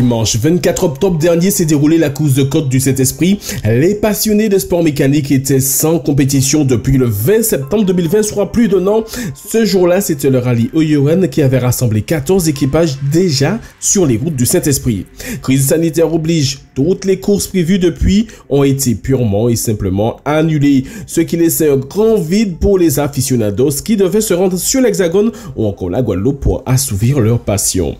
Dimanche 24 octobre dernier s'est déroulée la course de côte du Saint-Esprit. Les passionnés de sport mécanique étaient sans compétition depuis le 20 septembre 2020, soit plus d'un an. Ce jour-là, c'était le rallye Oyoren qui avait rassemblé 14 équipages déjà sur les routes du Saint-Esprit. Crise sanitaire oblige, toutes les courses prévues depuis ont été purement et simplement annulées, ce qui laissait un grand vide pour les aficionados qui devaient se rendre sur l'Hexagone ou encore la Guadeloupe pour assouvir leur passion.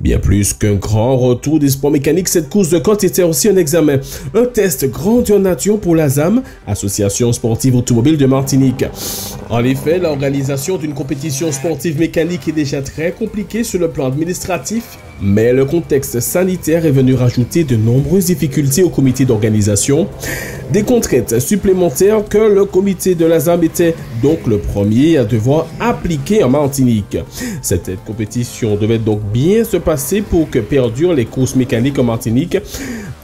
Bien plus qu'un grand retour des sports mécaniques, cette course de côte était aussi un examen, un test grandeur nature pour la ZAM, Association sportive automobile de Martinique. En effet, l'organisation d'une compétition sportive mécanique est déjà très compliquée sur le plan administratif, mais le contexte sanitaire est venu rajouter de nombreuses difficultés au comité d'organisation, des contraintes supplémentaires que le comité de la ZAM était donc le premier à devoir appliquer en Martinique. Cette compétition devait donc bien se passer pour que perdurent les courses mécaniques en Martinique.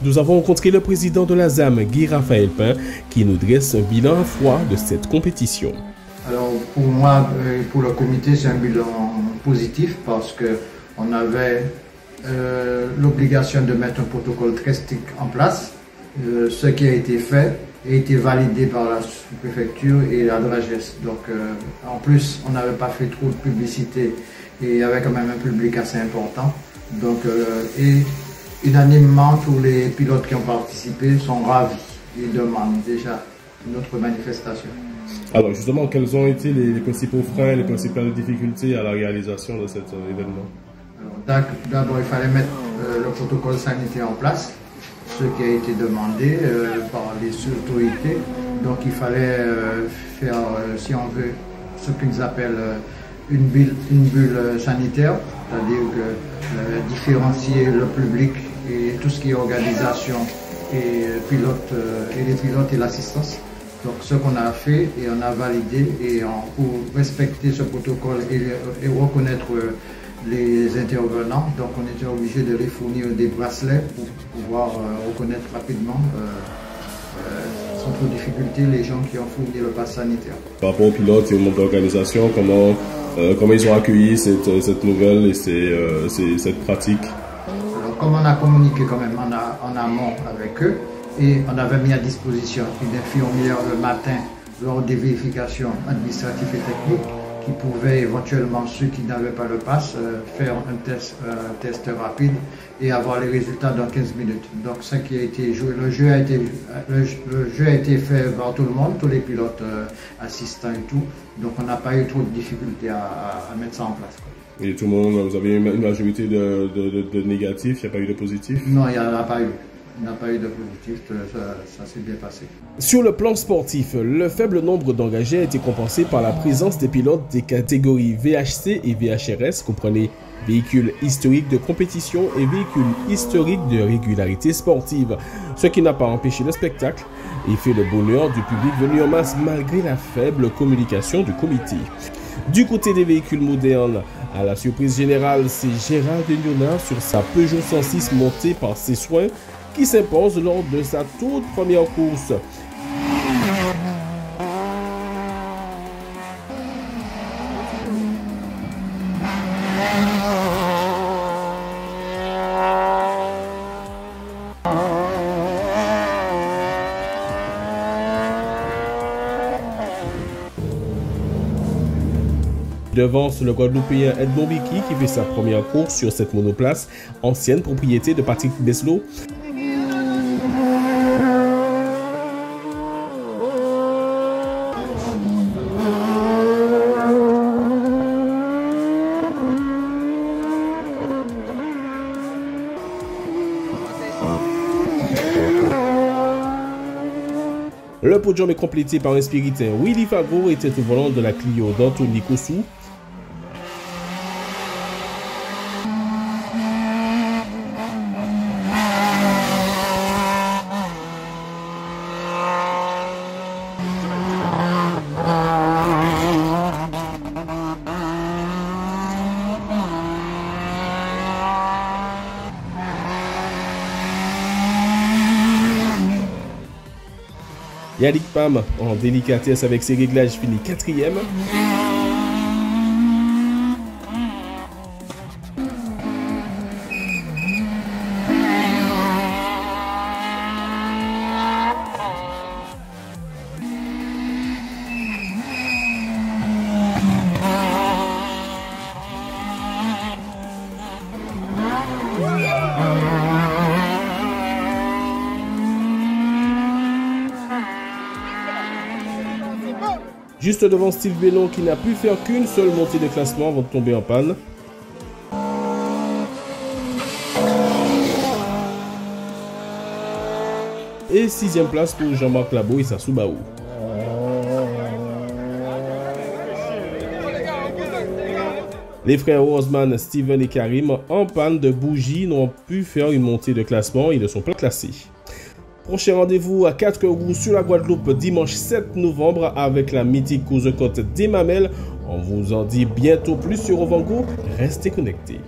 Nous avons rencontré le président de la ZAM, Guy Raphaël Pin, qui nous dresse un bilan à froid de cette compétition. Alors pour moi, et pour le comité, c'est un bilan positif parce que on avait euh, l'obligation de mettre un protocole très strict en place, euh, ce qui a été fait a été validé par la sous-préfecture et la DRAGES. Donc euh, en plus, on n'avait pas fait trop de publicité et il y avait quand même un public assez important. Donc et unanimement, tous les pilotes qui ont participé sont ravis. Ils demandent déjà une autre manifestation. Alors justement, quels ont été les, principaux freins, les principales difficultés à la réalisation de cet événement? D'abord, il fallait mettre euh, le protocole sanitaire en place, ce qui a été demandé euh, par les autorités. Donc il fallait faire, si on veut, ce qu'ils appellent une bulle, une bulle sanitaire, c'est-à-dire différencier le public et tout ce qui est organisation et pilote et les pilotes et l'assistance. Donc ce qu'on a fait et on a validé et pour respecter ce protocole et, reconnaître euh, les intervenants, donc on était obligé de les fournir des bracelets pour pouvoir euh, reconnaître rapidement euh, sans trop de difficulté les gens qui ont fourni le pass sanitaire. Par rapport aux pilotes et au monde d'organisation, comment, comment ils ont accueilli cette, cette nouvelle et cette pratique? Alors comme on a communiqué quand même en, en amont avec eux, et on avait mis à disposition une infirmière le matin lors des vérifications administratives et techniques qui pouvaient éventuellement, ceux qui n'avaient pas le pass, euh, faire un test, test rapide et avoir les résultats dans 15 minutes. Donc ça qui a été joué, le jeu a été, le, jeu a été fait par tout le monde, tous les pilotes euh, assistants et tout. Donc on n'a pas eu trop de difficultés à, mettre ça en place. Et tout le monde, vous avez une majorité de, de négatifs, il n'y a pas eu de positifs? Non, il n'y en a pas eu n'a pas eu de positif, ça, s'est bien. Sur le plan sportif, le faible nombre d'engagés a été compensé par la présence des pilotes des catégories VHC et VHRS, comprenez véhicules historiques de compétition et véhicules historiques de régularité sportive, ce qui n'a pas empêché le spectacle et fait le bonheur du public venu en masse malgré la faible communication du comité. Du côté des véhicules modernes, à la surprise générale, c'est Gérard Denyona sur sa Peugeot 106 montée par ses soins qui s'impose lors de sa toute première course. devance le Guadeloupéen Edmond Biki qui fait sa première course sur cette monoplace, ancienne propriété de Patrick Beslo. Le podium est complété par un spiritain. Willy Fago était au volant de la Clio d'Anthony Kossou. Yannick Pam en délicatesse avec ses réglages finit quatrième. Juste devant Steve Bellon qui n'a pu faire qu'une seule montée de classement avant de tomber en panne. Et sixième place pour Jean-Marc Labo et Sassoubaou. Les frères Osman, Steven et Karim, en panne de bougies, n'ont pu faire une montée de classement. Ils ne sont pas classés. Prochain rendez-vous à 4 roues sur la Guadeloupe dimanche 7 novembre avec la mythique course côte des Mamelles. On vous en dit bientôt plus sur Ovango. Restez connectés.